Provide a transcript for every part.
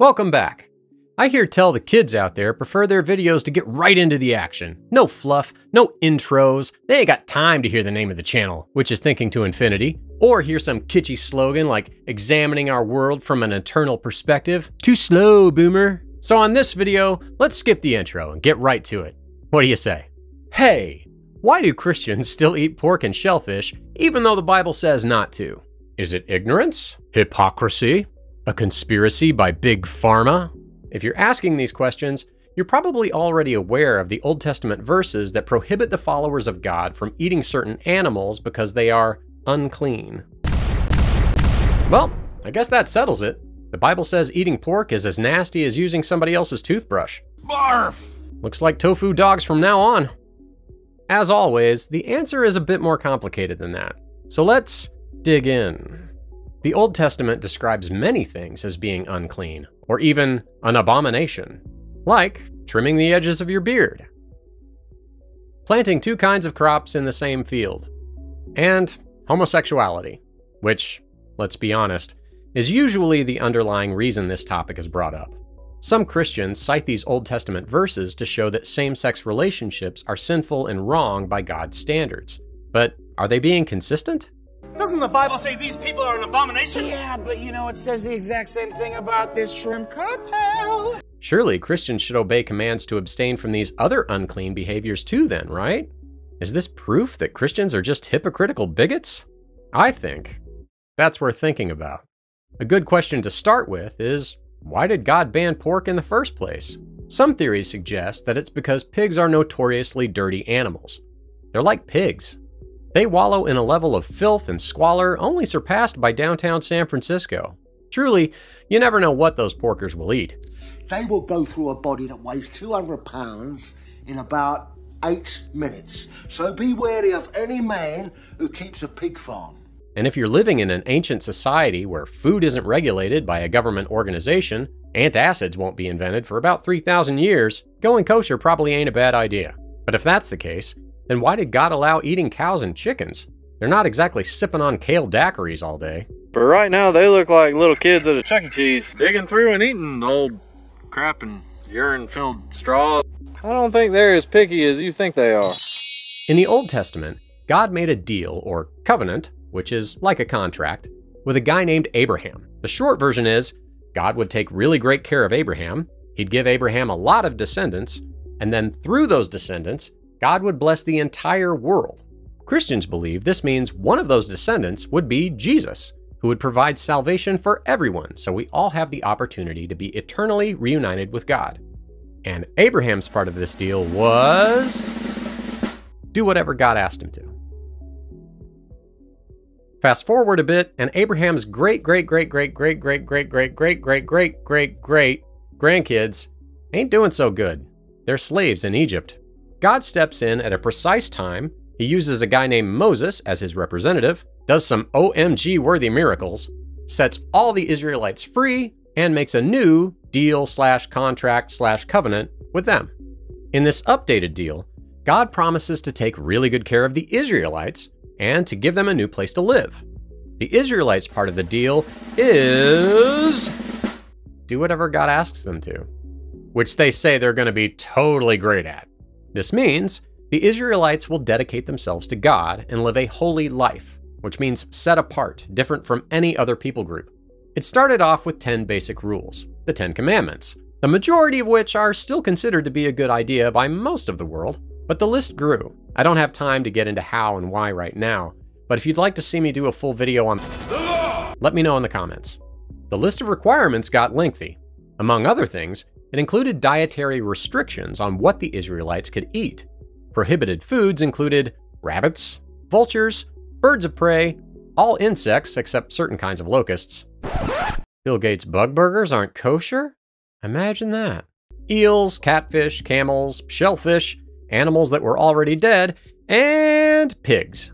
Welcome back. I hear tell the kids out there prefer their videos to get right into the action. No fluff, no intros. They ain't got time to hear the name of the channel, which is Thinking to Infinity, or hear some kitschy slogan like examining our world from an eternal perspective. Too slow, boomer. So on this video, let's skip the intro and get right to it. What do you say? Hey, why do Christians still eat pork and shellfish even though the Bible says not to? Is it ignorance? Hypocrisy? A conspiracy by Big Pharma? If you're asking these questions, you're probably already aware of the Old Testament verses that prohibit the followers of God from eating certain animals because they are unclean. Well, I guess that settles it. The Bible says eating pork is as nasty as using somebody else's toothbrush. Barf! Looks like tofu dogs from now on. As always, the answer is a bit more complicated than that. So let's dig in. The Old Testament describes many things as being unclean, or even an abomination, like trimming the edges of your beard, planting two kinds of crops in the same field, and homosexuality, which, let's be honest, is usually the underlying reason this topic is brought up. Some Christians cite these Old Testament verses to show that same sex relationships are sinful and wrong by God's standards. But are they being consistent? Doesn't the Bible say these people are an abomination? Yeah, but you know, it says the exact same thing about this shrimp cocktail. Surely Christians should obey commands to abstain from these other unclean behaviors too, then, right? Is this proof that Christians are just hypocritical bigots? I think. That's worth thinking about. A good question to start with is why did God ban pork in the first place? Some theories suggest that it's because pigs are notoriously dirty animals. They're like pigs, they wallow in a level of filth and squalor only surpassed by downtown San Francisco. Truly, you never know what those porkers will eat. They will go through a body that weighs 200 pounds in about eight minutes. So be wary of any man who keeps a pig farm. And if you're living in an ancient society where food isn't regulated by a government organization, antacids won't be invented for about 3,000 years, going kosher probably ain't a bad idea. But if that's the case, then why did God allow eating cows and chickens? They're not exactly sipping on kale daiquiris all day. But right now, they look like little kids at a Chuck E. Cheese, digging through and eating old crap and urine-filled straw. I don't think they're as picky as you think they are. In the Old Testament, God made a deal, or covenant, which is like a contract, with a guy named Abraham. The short version is God would take really great care of Abraham, he'd give Abraham a lot of descendants, and then through those descendants, God would bless the entire world. Christians believe this means one of those descendants would be Jesus, who would provide salvation for everyone so we all have the opportunity to be eternally reunited with God. And Abraham's part of this deal was do whatever God asked him to. Fast forward a bit, and Abraham's great great great great great great great great great great great great great grandkids ain't doing so good. They're slaves in Egypt. God steps in at a precise time. He uses a guy named Moses as his representative, does some OMG worthy miracles, sets all the Israelites free, and makes a new deal slash contract slash covenant with them. In this updated deal, God promises to take really good care of the Israelites and to give them a new place to live. The Israelites part of the deal is do whatever God asks them to, which they say they're going to be totally great at. This means the Israelites will dedicate themselves to God and live a holy life, which means set apart, different from any other people group. It started off with 10 basic rules, the 10 commandments, the majority of which are still considered to be a good idea by most of the world, but the list grew. I don't have time to get into how and why right now, but if you'd like to see me do a full video on let me know in the comments. The list of requirements got lengthy. Among other things, it included dietary restrictions on what the Israelites could eat. Prohibited foods included rabbits, vultures, birds of prey, all insects except certain kinds of locusts. Bill Gates' bug burgers aren't kosher? Imagine that. Eels, catfish, camels, shellfish, animals that were already dead, and pigs.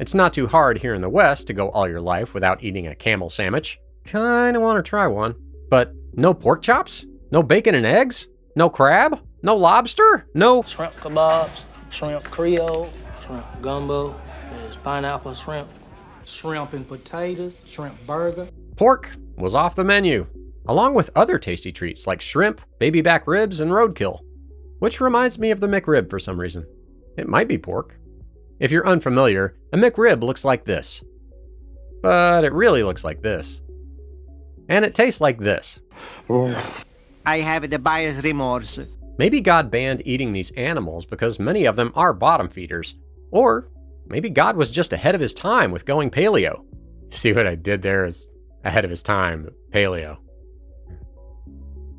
It's not too hard here in the West to go all your life without eating a camel sandwich. Kinda wanna try one. But no pork chops? No bacon and eggs? No crab? No lobster? No shrimp kebabs, shrimp creole, shrimp gumbo, there's pineapple shrimp, shrimp and potatoes, shrimp burger. Pork was off the menu. along with other tasty treats like shrimp, baby back ribs, and roadkill, which reminds me of the McRib for some reason. It might be pork. If you're unfamiliar, a McRib looks like this. But it really looks like this. And it tastes like this. I have the buyer's remorse. Maybe God banned eating these animals because many of them are bottom feeders. Or maybe God was just ahead of his time with going paleo. See what I did there is ahead of his time, paleo.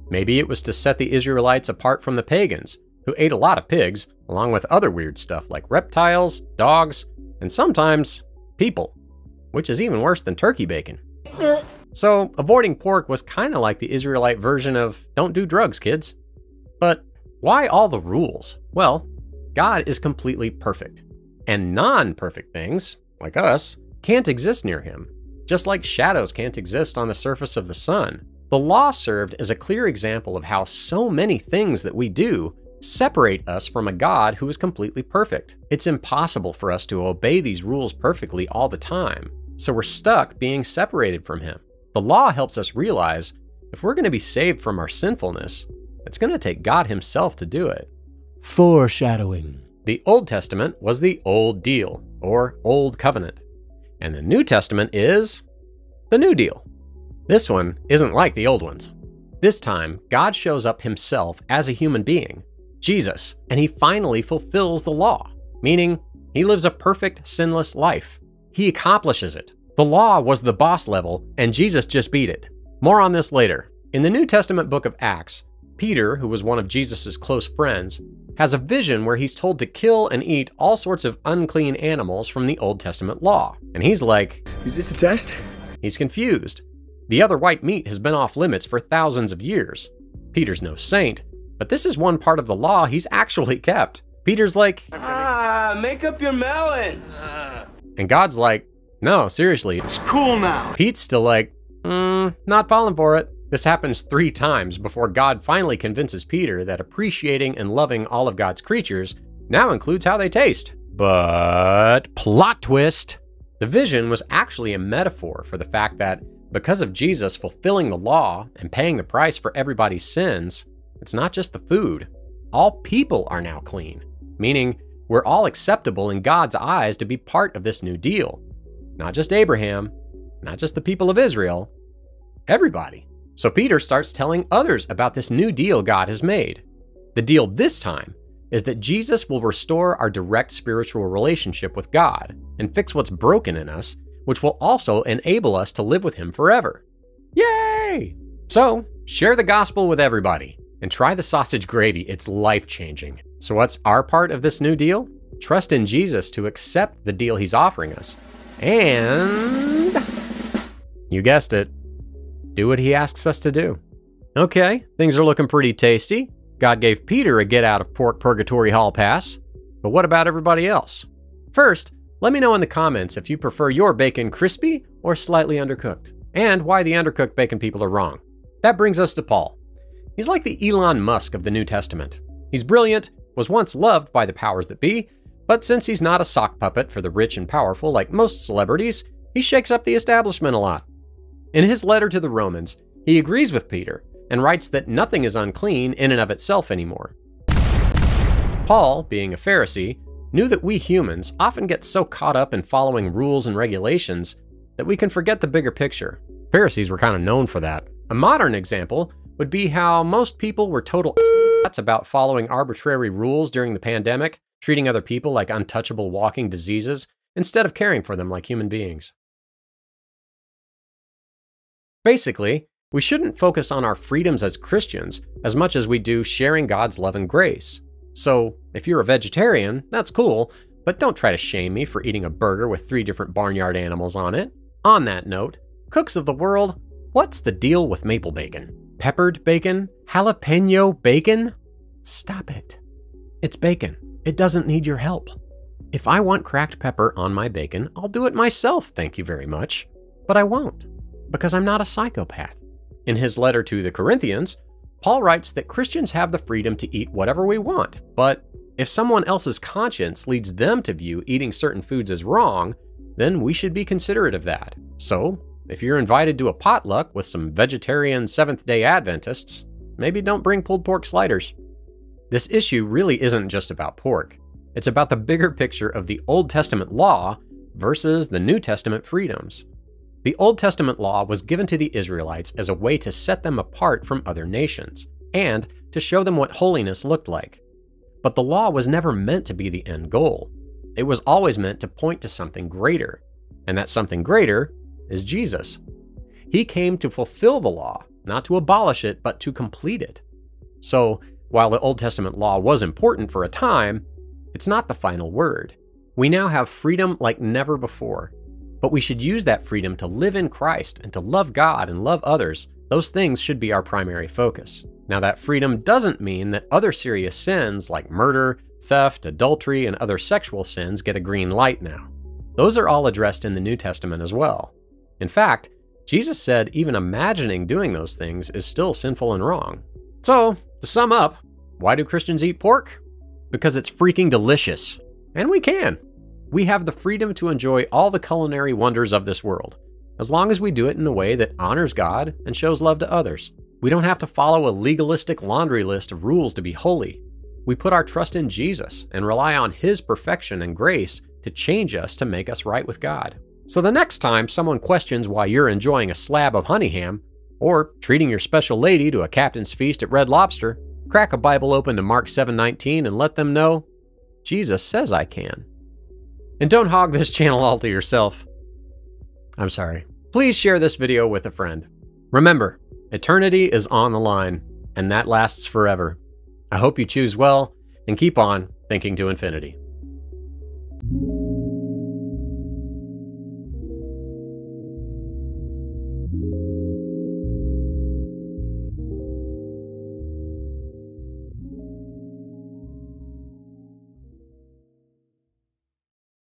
Maybe it was to set the Israelites apart from the pagans, who ate a lot of pigs, along with other weird stuff like reptiles, dogs, and sometimes people, which is even worse than turkey bacon. So, avoiding pork was kind of like the Israelite version of don't do drugs, kids. But why all the rules? Well, God is completely perfect. And non perfect things, like us, can't exist near him, just like shadows can't exist on the surface of the sun. The law served as a clear example of how so many things that we do separate us from a God who is completely perfect. It's impossible for us to obey these rules perfectly all the time, so we're stuck being separated from Him. The law helps us realize if we're going to be saved from our sinfulness, it's going to take God Himself to do it. Foreshadowing. The Old Testament was the Old Deal, or Old Covenant, and the New Testament is the New Deal. This one isn't like the old ones. This time, God shows up himself as a human being, Jesus, and he finally fulfills the law, meaning he lives a perfect, sinless life. He accomplishes it. The law was the boss level, and Jesus just beat it. More on this later. In the New Testament book of Acts, Peter, who was one of Jesus' close friends, has a vision where he's told to kill and eat all sorts of unclean animals from the Old Testament law. And he's like, Is this a test? He's confused. The other white meat has been off limits for thousands of years. Peter's no saint, but this is one part of the law he's actually kept. Peter's like, Ah, make up your melons. and God's like, no, seriously. It's cool now. Pete's still like, mm, not falling for it. This happens three times before God finally convinces Peter that appreciating and loving all of God's creatures now includes how they taste. But plot twist! The vision was actually a metaphor for the fact that because of Jesus fulfilling the law and paying the price for everybody's sins, it's not just the food. All people are now clean, meaning we're all acceptable in God's eyes to be part of this new deal. Not just Abraham, not just the people of Israel, everybody. So Peter starts telling others about this new deal God has made. The deal this time is that Jesus will restore our direct spiritual relationship with God and fix what's broken in us, which will also enable us to live with Him forever. Yay! So, share the gospel with everybody and try the sausage gravy. It's life changing. So, what's our part of this new deal? Trust in Jesus to accept the deal He's offering us. And. You guessed it. Do what He asks us to do. Okay, things are looking pretty tasty. God gave Peter a get out of pork purgatory hall pass. But what about everybody else? First, let me know in the comments if you prefer your bacon crispy or slightly undercooked, and why the undercooked bacon people are wrong. That brings us to Paul. He's like the Elon Musk of the New Testament. He's brilliant, was once loved by the powers that be, but since he's not a sock puppet for the rich and powerful like most celebrities, he shakes up the establishment a lot. In his letter to the Romans, he agrees with Peter and writes that nothing is unclean in and of itself anymore. Paul, being a Pharisee, knew that we humans often get so caught up in following rules and regulations that we can forget the bigger picture. Pharisees were kind of known for that. A modern example would be how most people were total about following arbitrary rules during the pandemic, treating other people like untouchable walking diseases instead of caring for them like human beings. Basically, we shouldn't focus on our freedoms as Christians as much as we do sharing God's love and grace. So, if you're a vegetarian, that's cool, but don't try to shame me for eating a burger with three different barnyard animals on it. On that note, cooks of the world, what's the deal with maple bacon? Peppered bacon? Jalapeno bacon? Stop it. It's bacon. It doesn't need your help. If I want cracked pepper on my bacon, I'll do it myself, thank you very much. But I won't, because I'm not a psychopath. In his letter to the Corinthians, Paul writes that Christians have the freedom to eat whatever we want, but if someone else's conscience leads them to view eating certain foods as wrong, then we should be considerate of that. So, if you're invited to a potluck with some vegetarian Seventh day Adventists, maybe don't bring pulled pork sliders. This issue really isn't just about pork, it's about the bigger picture of the Old Testament law versus the New Testament freedoms. The Old Testament law was given to the Israelites as a way to set them apart from other nations and to show them what holiness looked like. But the law was never meant to be the end goal. It was always meant to point to something greater, and that something greater is Jesus. He came to fulfill the law, not to abolish it, but to complete it. So, while the Old Testament law was important for a time, it's not the final word. We now have freedom like never before, but we should use that freedom to live in Christ and to love God and love others. Those things should be our primary focus. Now, that freedom doesn't mean that other serious sins like murder, theft, adultery, and other sexual sins get a green light now. Those are all addressed in the New Testament as well. In fact, Jesus said even imagining doing those things is still sinful and wrong. So, to sum up, why do Christians eat pork? Because it's freaking delicious. And we can. We have the freedom to enjoy all the culinary wonders of this world, as long as we do it in a way that honors God and shows love to others. We don't have to follow a legalistic laundry list of rules to be holy. We put our trust in Jesus and rely on His perfection and grace to change us to make us right with God. So the next time someone questions why you're enjoying a slab of honey ham, or treating your special lady to a captain's feast at Red Lobster, crack a Bible open to Mark 7:19 and let them know Jesus says I can. And don't hog this channel all to yourself. I'm sorry. Please share this video with a friend. Remember, Eternity is on the line, and that lasts forever. I hope you choose well and keep on thinking to infinity.